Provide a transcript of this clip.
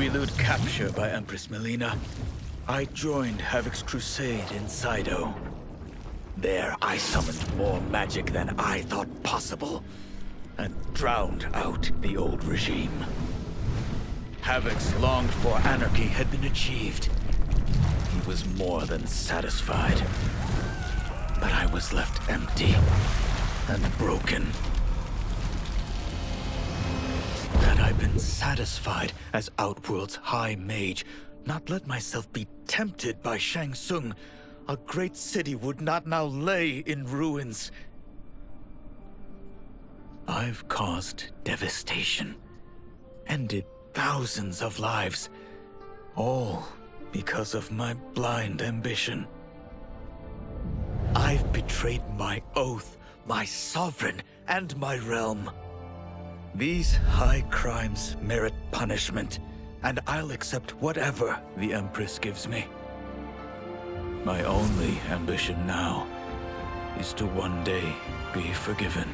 Elude capture by Empress Mileena, I joined Havik's crusade in Seido. There, I summoned more magic than I thought possible, and drowned out the old regime. Havik's longed for anarchy had been achieved. He was more than satisfied. But I was left empty and broken. Had I been satisfied as Outworld's High Mage, not let myself be tempted by Shang Tsung, a great city would not now lay in ruins. I've caused devastation, ended thousands of lives, all because of my blind ambition. I've betrayed my oath, my sovereign, and my realm. These high crimes merit punishment, and I'll accept whatever the Empress gives me. My only ambition now is to one day be forgiven.